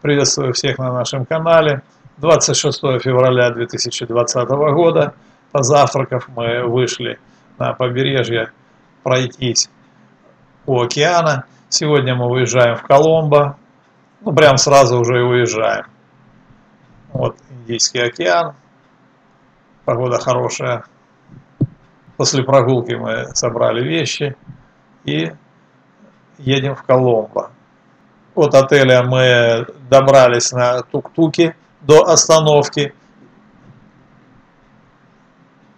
Приветствую всех на нашем канале. 26 февраля 2020 года, позавтракав, мы вышли на побережье пройтись у океана. Сегодня мы уезжаем в Коломбо. Ну, прям сразу уже и уезжаем. Вот Индийский океан. Погода хорошая. После прогулки мы собрали вещи и едем в Коломбо. От отеля мы добрались на тук-туке до остановки.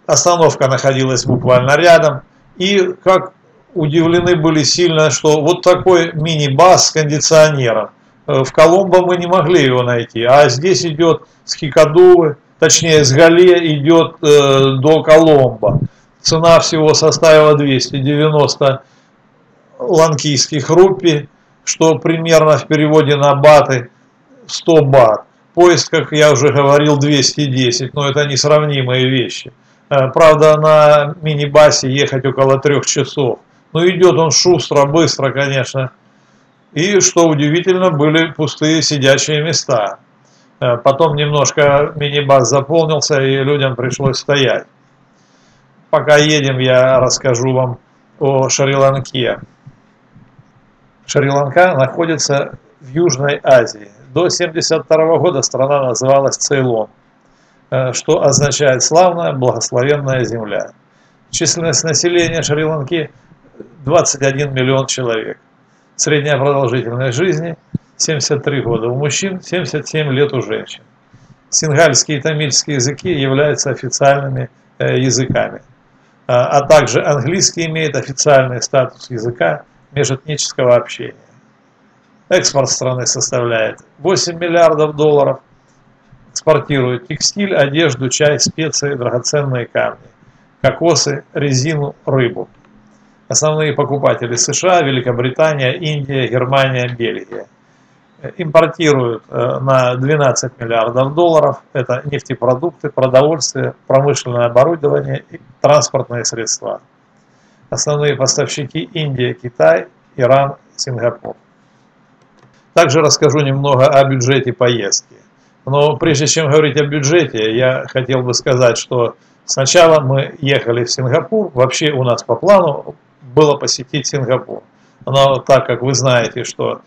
Остановка находилась буквально рядом. И как удивлены были сильно, что вот такой мини-бас с кондиционером. Э, в Коломбо мы не могли его найти, а здесь идет с Хикадувы, точнее с Гале идет э, до Коломбо. Цена всего составила 290 ланкийских рупий что примерно в переводе на баты 100 бат. Поезд, как я уже говорил, 210, но это несравнимые вещи. Э, правда, на мини-басе ехать около трех часов. Но идет он шустро, быстро, конечно. И, что удивительно, были пустые сидячие места. Э, потом немножко мини-бас заполнился, и людям пришлось стоять. Пока едем, я расскажу вам о Шри-Ланке. Шри-Ланка находится в Южной Азии. До 1972 года страна называлась Цейлон, э, что означает «славная, благословенная земля». Численность населения Шри-Ланки 21 миллион человек. Средняя продолжительность жизни 73 года у мужчин, 77 лет у женщин. Сингальские и тамильские языки являются официальными э, языками. Э, а также английский имеет официальный статус языка межэтнического общения. Экспорт страны составляет 8 миллиардов долларов. Экспортирует текстиль, одежду, чай, специи, драгоценные камни, кокосы, резину, рыбу. Основные покупатели США, Великобритания, Индия, Германия, Бельгия. Импортируют э, на 12 миллиардов долларов. Это нефтепродукты, продовольствие, промышленное оборудование и транспортные средства. Основные поставщики Индия, Китай, Иран, Сингапур. Также расскажу немного о бюджете поездки. Но прежде чем говорить о бюджете, я хотел бы сказать, что сначала мы ехали в Сингапур. Вообще у нас по плану было посетить Сингапур. Но так как вы знаете, что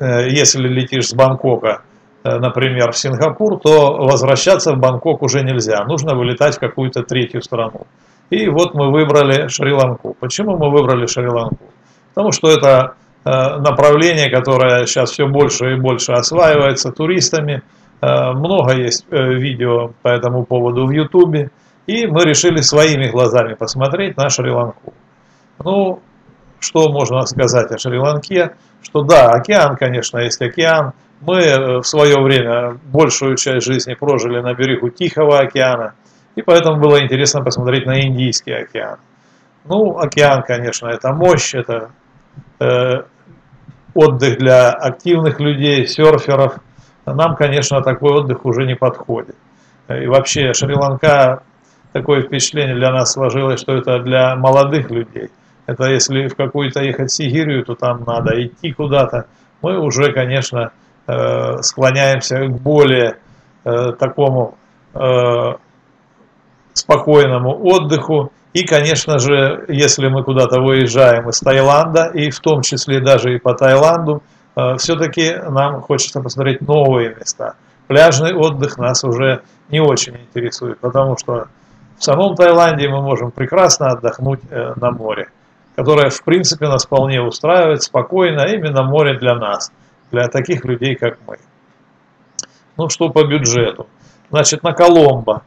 э, если летишь с Бангкока, э, например, в Сингапур, то возвращаться в Бангкок уже нельзя. Нужно вылетать в какую-то третью страну. И вот мы выбрали Шри-Ланку. Почему мы выбрали Шри-Ланку? Потому что это э, направление, которое сейчас все больше и больше осваивается туристами. Э, много есть э, видео по этому поводу в Ютубе. И мы решили своими глазами посмотреть на Шри-Ланку. Ну, что можно сказать о Шри-Ланке? Что да, океан, конечно, есть океан. Мы в свое время большую часть жизни прожили на берегу Тихого океана. И поэтому было интересно посмотреть на Индийский океан. Ну, океан, конечно, это мощь, это э, отдых для активных людей, серферов. Нам, конечно, такой отдых уже не подходит. И вообще Шри-Ланка, такое впечатление для нас сложилось, что это для молодых людей. Это если в какую-то ехать Сигирию, то там надо идти куда-то. Мы уже, конечно, э, склоняемся к более э, такому э, спокойному отдыху. И, конечно же, если мы куда-то выезжаем из Таиланда, и в том числе даже и по Таиланду, э, все-таки нам хочется посмотреть новые места. Пляжный отдых нас уже не очень интересует, потому что в самом Таиланде мы можем прекрасно отдохнуть э, на море, которое, в принципе, нас вполне устраивает, спокойно, именно море для нас, для таких людей, как мы. Ну, что по бюджету. Значит, на Коломбо.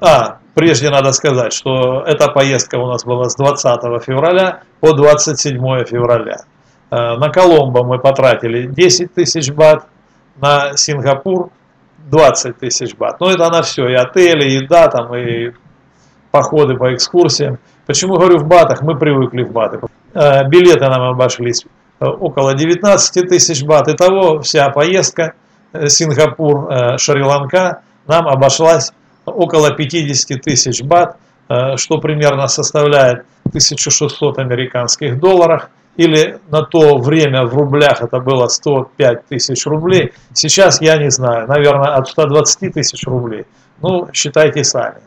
А, Прежде надо сказать, что эта поездка у нас была с 20 февраля по 27 февраля. Э, на Коломбо мы потратили 10 тысяч бат, на Сингапур 20 тысяч бат. Но это на все, и отели, и еда, там, и походы по экскурсиям. Почему говорю в батах? Мы привыкли в баты. Э, билеты нам обошлись э, около 19 тысяч бат. Итого вся поездка Сингапур, Шри-Ланка нам обошлась около 50 тысяч бат, э, что примерно составляет 1600 американских долларов. или на то время в рублях это было 105 тысяч рублей. Сейчас я не знаю, наверное, от 120 тысяч рублей. Ну, считайте сами.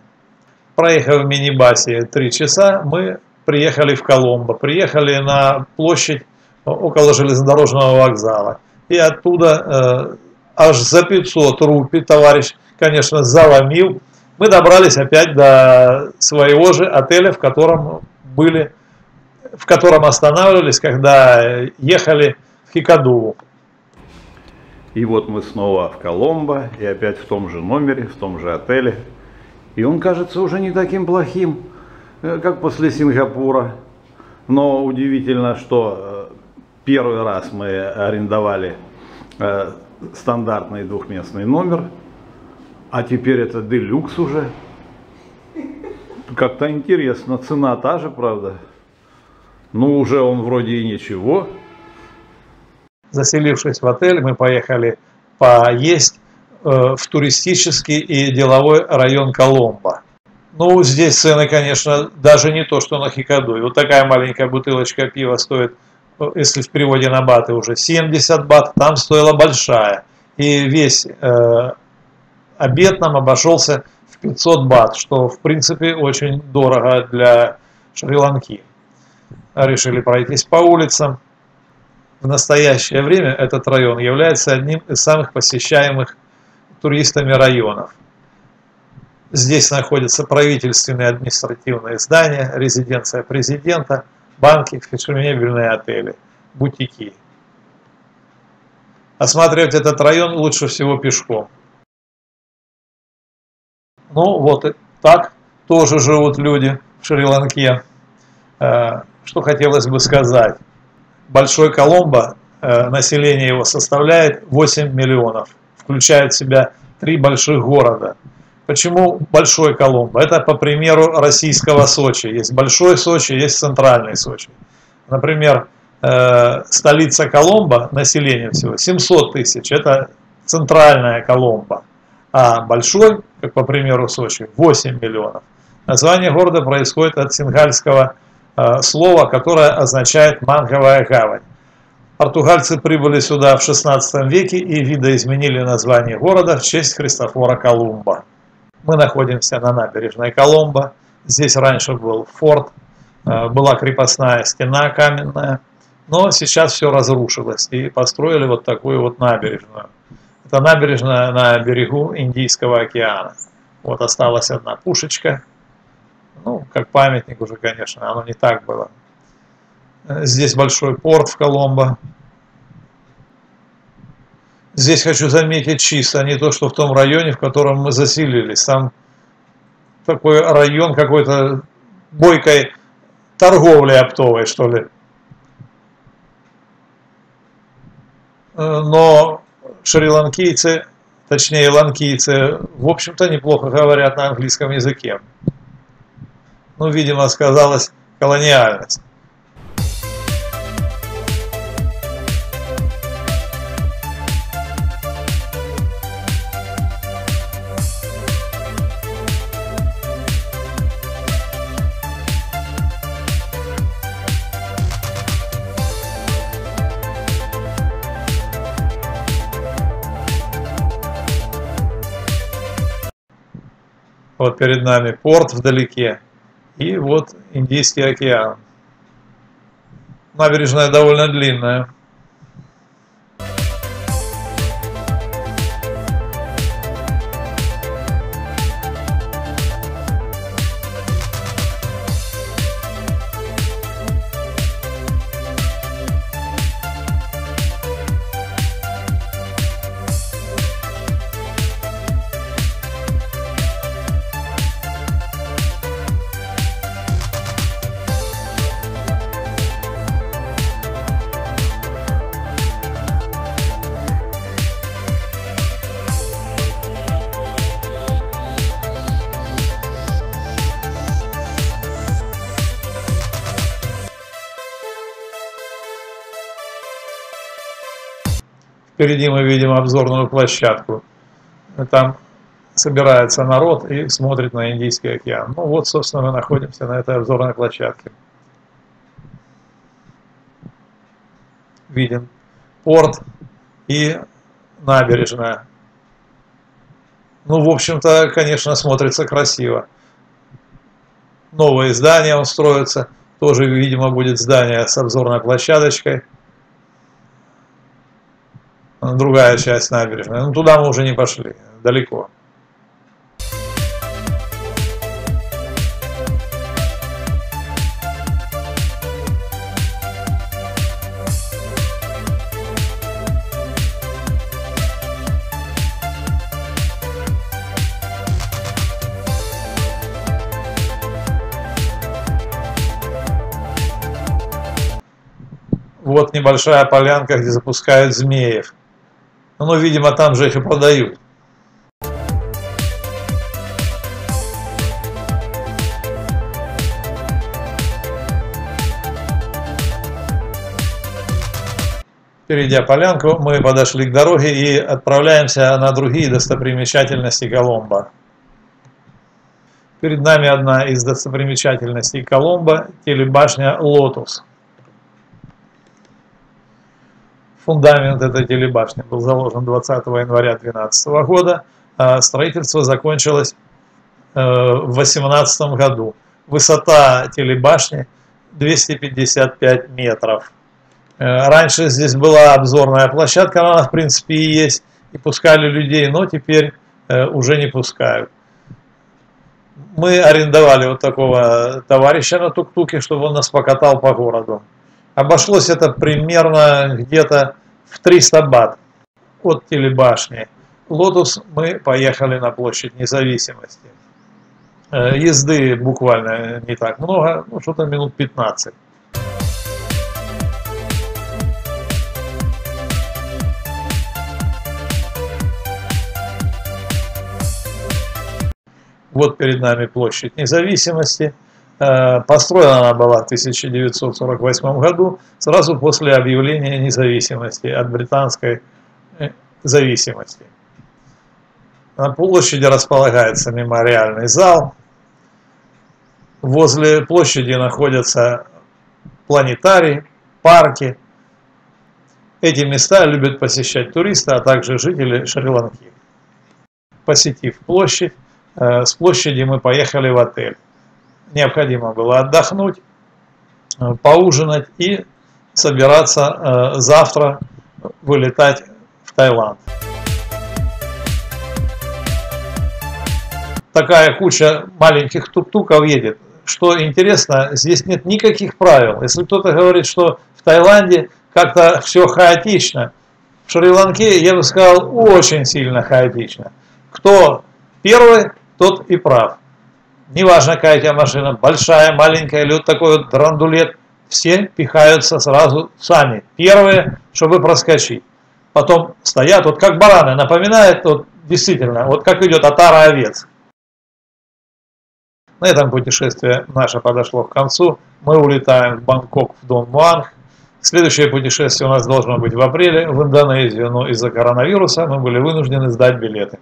Проехав в мини-басе 3 часа, мы приехали в Коломбо. Приехали на площадь около железнодорожного вокзала. И оттуда э, аж за 500 рупий товарищ, конечно, заломил. Мы добрались опять до своего же отеля, в котором были в котором останавливались, когда ехали в Хикадуву. И вот мы снова в Коломбо, и опять в том же номере, в том же отеле. И он кажется уже не таким плохим, э, как после Сингапура. Но удивительно, что э, первый раз мы арендовали э, стандартный двухместный номер, а теперь это делюкс уже. Как-то интересно, цена та же, правда. Ну, уже он вроде и ничего. Заселившись в отель, мы поехали поесть э, в туристический и деловой район Коломбо. Ну, здесь цены, конечно, даже не то, что на Хикаду. Вот такая маленькая бутылочка пива стоит, э, если в переводе на баты уже 70 бат, там стоила большая. И весь э, обед нам обошелся в 500 бат, что в принципе очень дорого для Шри-Ланки решили пройтись по улицам. В настоящее время этот район является одним из самых посещаемых туристами районов. Здесь находятся правительственные административные здания, резиденция президента, банки, фешенебельные отели, бутики. Осматривать этот район лучше всего пешком. Ну вот так тоже живут люди в Шри-Ланке. Э, что хотелось бы сказать. Большой Коломбо, э, население его составляет 8 миллионов, включает в себя три больших города. Почему Большой Коломбо? Это по примеру российского Сочи. Есть Большой Сочи, есть Центральный Сочи. Например, э, столица Коломбо, население всего 700 тысяч, это центральная Коломбо. А Большой, как по примеру Сочи, 8 миллионов. Название города происходит от сингальского Э, слово, которое означает «манговая гавань». Португальцы прибыли сюда в 16 веке и видоизменили название города в честь Христофора Колумба. Мы находимся на набережной Коломбо. Здесь раньше был форт, э, была крепостная стена каменная, но сейчас все разрушилось и построили вот такую вот набережную. Это набережная на берегу Индийского океана. Вот осталась одна пушечка, ну, как памятник уже, конечно, оно не так было. Здесь большой порт в Коломбо. Здесь хочу заметить чисто, не то, что в том районе, в котором мы заселились. Там такой район какой-то бойкой торговли оптовой, что ли. Но шри-ланкийцы, точнее ланкийцы, в общем-то неплохо говорят на английском языке ну, видимо, сказалась колониальность. Вот перед нами порт вдалеке. И вот Индийский океан. Набережная довольно длинная. Впереди мы видим обзорную площадку. Там собирается народ и смотрит на Индийский океан. Ну вот, собственно, мы находимся на этой обзорной площадке. виден порт и набережная. Ну, в общем-то, конечно, смотрится красиво. Новое здание он строится. Тоже, видимо, будет здание с обзорной площадочкой. Другая часть набережной. Ну, туда мы уже не пошли. Далеко. Вот небольшая полянка, где запускают змеев. Ну, видимо, там же их и продают. Перейдя полянку, мы подошли к дороге и отправляемся на другие достопримечательности Коломбо. Перед нами одна из достопримечательностей Коломбо – телебашня «Лотус». Фундамент этой телебашни был заложен 20 января 2012 года, а строительство закончилось э, в 2018 году. Высота телебашни 255 метров. Э, раньше здесь была обзорная площадка, она в принципе и есть, и пускали людей, но теперь э, уже не пускают. Мы арендовали вот такого товарища на тук-туке, чтобы он нас покатал по городу. Обошлось это примерно где-то в 300 бат от телебашни. Лотус мы поехали на площадь независимости. Э, езды буквально не так много, ну что-то минут 15. Вот перед нами площадь независимости. Э, построена она была в 1948 году, сразу после объявления независимости от британской э, зависимости. На площади располагается мемориальный зал. Возле площади находятся планетарии, парки. Эти места любят посещать туристы, а также жители Шри-Ланки. Посетив площадь, Э, с площади мы поехали в отель. Необходимо было отдохнуть, э, поужинать и собираться э, завтра вылетать в Таиланд. Такая куча маленьких тук-туков едет. Что интересно, здесь нет никаких правил. Если кто-то говорит, что в Таиланде как-то все хаотично, в Шри-Ланке, я бы сказал, очень сильно хаотично. Кто первый, тот и прав. Неважно, какая у тебя машина, большая, маленькая или вот такой вот драндулет, все пихаются сразу сами. Первые, чтобы проскочить. Потом стоят, вот как бараны, напоминает, вот действительно, вот как идет отара овец. На этом путешествие наше подошло к концу. Мы улетаем в Бангкок, в Дон Муанг. Следующее путешествие у нас должно быть в апреле в Индонезию, но из-за коронавируса мы были вынуждены сдать билеты.